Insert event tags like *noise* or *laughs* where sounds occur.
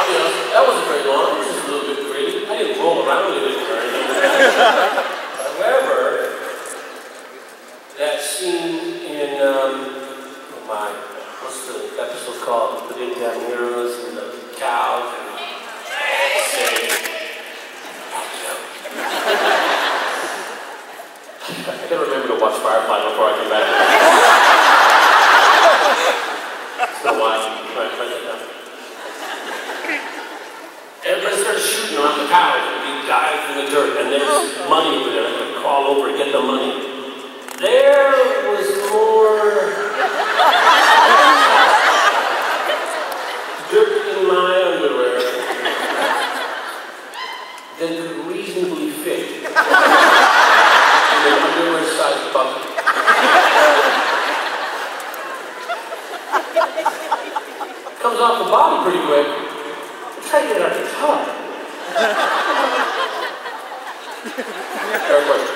Honest, that wasn't very long. It was just a little bit gritty. I didn't roll around in it or anything. However, that scene in, um, oh my, what's the episode called? The Big Damn Heroes and the cows and I gotta remember to watch Firefly before I come back. *laughs* a while. Right, write that down. Everybody started shooting around the cows and we dive in the dirt and there's money over there. I'm gonna crawl over and get the money. There was more dirt in my underwear than could reasonably fit in an underwear sized bucket. Comes off the bottom pretty quick. Try to get out the top. Какой?